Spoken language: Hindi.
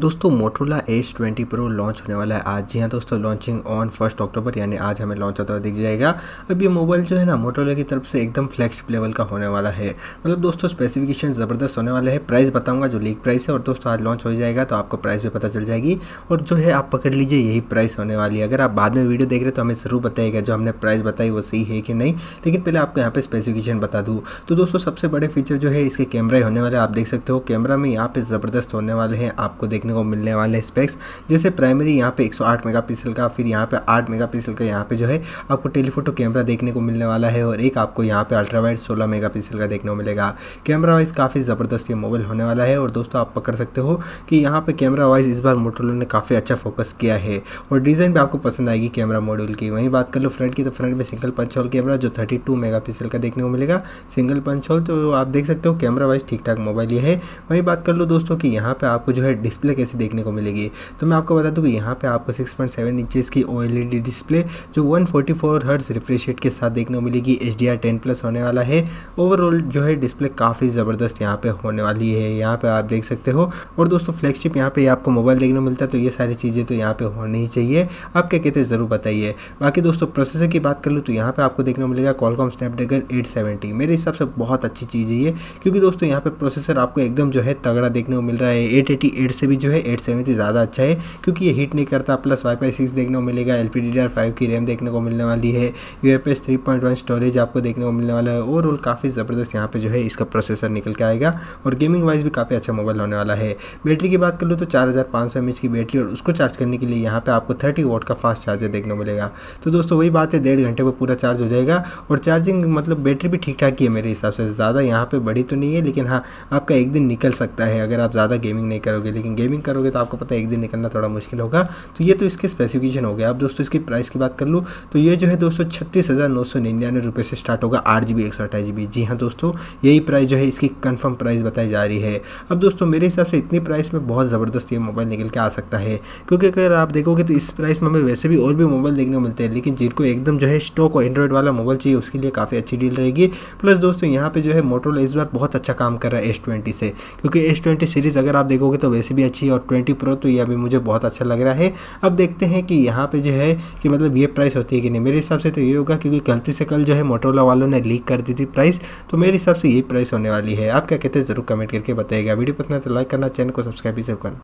दोस्तों Motorola S twenty pro launch होने वाला है आज। जी हाँ दोस्तों लॉन्चिंग ऑन फ़र्स्ट अक्टूबर यानी आज हमें लॉन्च होता हुआ दिख जाएगा। अब ये मोबाइल जो है ना मोटरोला की तरफ़ से एकदम फ्लैगशिप लेवल का होने वाला है। मतलब दोस्तों स्पेसिफिकेशन ज़बरदस्त होने वाले हैं। प्राइस बताऊँगा जो लीक प्राइस है, और दोस्तों, आज लॉन्च हो जाएगा तो आपको प्राइस भी पता चल जाएगी। और जो है, आप पकड़ लीजिए, यही प्राइस होने वाली है। अगर आप बाद में वीडियो देख रहे तो हमें ज़रूर बताइएगा, जो हमने प्राइस बताई, वो सही है कि नहीं। लेकिन पहले आपको यहाँ पे स्पेसिफिकेशन बता दूँ। तो दोस्तों, सबसे बड़े फीचर जो है, इसके कैमरा ही होने वाले आप देख सकते हो कैमरा में यहाँ पे ज़बरदस्त होने वाले हैं, आपको देखने को मिलने वाले स्पेक्स जैसे प्राइमरी यहाँ पे 108 मेगापिक्सल का, फिर यहाँ पे 8 मेगापिक्सल का यहाँ पे जो है, आपको टेलीफोटो कैमरा देखने को मिलने वाला है और एक आपको यहाँ पे अल्ट्रा वाइड सोलह मेगा का देखने को मिलेगा। कैमरा वाइज काफ़ी ज़बरदस्त ये मोबाइल होने वाला है और दोस्तों आप पकड़ सकते हो कि यहाँ पे कैमरा वाइज इस बार मोटोलो ने काफ़ी अच्छा फोकस किया है और डिज़ाइन भी आपको पसंद आएगी कैमरा मॉड्यूल की। वहीं बात कर लो फ्रंट की तो फ्रंट में सिंगल पंच होल कैमरा जो थर्टी टू का देखने को मिलेगा। सिंगल पंच होल तो आप देख सकते हो कैमरा वाइज ठीक ठाक मोबाइल ये है। वहीं बात कर लो दोस्तों कि यहाँ पे आपको जो है डिस्प्ले कैसे देखने को मिलेगी। तो मैं आपको बता दूँ कि यहाँ पे आपको 6.7 पॉइंट इंचेस की ओ डिस्प्ले जो 144 फोर्टी रिफ्रेश रेट के साथ देखने को मिलेगी। एच डी प्लस होने वाला है। ओवरऑल जो है डिस्प्ले काफ़ी ज़बरदस्त यहाँ पे होने वाली है। यहाँ पे आप देख सकते हो। और दोस्तों फ्लैगशिप यहाँ पे आपको मोबाइल देखने को मिलता है तो ये सारी चीज़ें तो यहाँ पे होनी ही चाहिए। आप क्या कहते हैं ज़रूर बताइए। बाकी दोस्तों प्रोसेसर की बात कर लूँ तो यहाँ पे आपको देखने को मिलेगा कॉलकॉम स्नैपड्रैगन 870 मेरे हिसाब से बहुत अच्छी चीज़ है ये, क्योंकि दोस्तों यहाँ पे प्रोसेसर आपको एकदम जो है तगड़ा देखने को मिल रहा है। 888 से भी जो है 870 ज़्यादा अच्छा है, क्योंकि ये हीट नहीं करता। प्लस वाईफाई सिक्स देखने को मिलेगा एल पी डी फाइव की रैम देखने को मिलने वाली है U F S three point one storage आपको देखने को मिलने वाला है। ओवरऑल काफ़ी ज़बरदस्त यहाँ पर जो है इसका प्रोसेसर निकल के आएगा और गेमिंग वाइज भी काफ़ी अच्छा मोबाइल होने वाला है। बैटरी की बात कर लूँ तो चार हज़ार सौ एम एच की बैटरी और उसको चार्ज करने के लिए यहाँ पर आपको थर्टी वोट का फास्ट चार्जर देखने को मिलेगा। तो दोस्तों वही बात है, डेढ़ घंटे में पूरा चार्ज हो जाएगा और चार्जिंग मतलब बैटरी भी ठीक ठाक ही है मेरे हिसाब से। ज़्यादा यहाँ पे बड़ी तो नहीं है, लेकिन हाँ आपका एक दिन निकल सकता है अगर आप ज़्यादा गेमिंग नहीं करोगे। लेकिन गेमिंग करोगे तो आपको पता है एक दिन निकलना थोड़ा मुश्किल होगा। तो ये तो इसके स्पेसिफिकेशन हो गया। अब दोस्तों, इसकी प्राइस की बात कर लूँ तो ये जो है दोस्तों, छत्तीस हज़ार नौ सौ निन्यानवे रुपये से स्टार्ट होगा आठ जी बी, एक सौ अट्ठाईस जी बी। जी हाँ दोस्तों, यही प्राइस जो है इसकी कन्फर्म प्राइस बताई जा रही है। अब दोस्तों, मेरे हिसाब से इतनी प्राइस में बहुत ज़बरदस्त ये मोबाइल निकल के आ सकता है। क्योंकि अगर आप देखोगे तो इस प्राइस में हमें वैसे भी और भी मोबाइल देखने को मिलते हैं, लेकिन जिनको एकदम जो है स्टॉक और एंड्रॉइड वाला मोबाइल चाहिए, उसके लिए काफ़ी अच्छी डील रहेगी। प्लस दोस्तों, यहाँ पे जो है मोटोला इस बार बहुत अच्छा काम कर रहा है एस ट्वेंटी से। क्योंकि एस ट्वेंटी सीरीज़ अगर आप देखोगे तो वैसे भी अच्छी है और ट्वेंटी प्रो तो ये अभी मुझे बहुत अच्छा लग रहा है। अब देखते हैं कि यहाँ पे जो है कि मतलब ये प्राइस होती है कि नहीं। मेरे हिसाब से तो ये होगा क्योंकि गलती से कल जो है मोटोला वालों ने लीक कर दी थी प्राइस तो मेरे हिसाब से ये प्राइस होने वाली है। आप क्या कहते हैं ज़रूर कमेंट करके बताएगा वीडियो पसंद तो लाइक करना चैनल को सब्सक्राइब भी ज़रूर करना।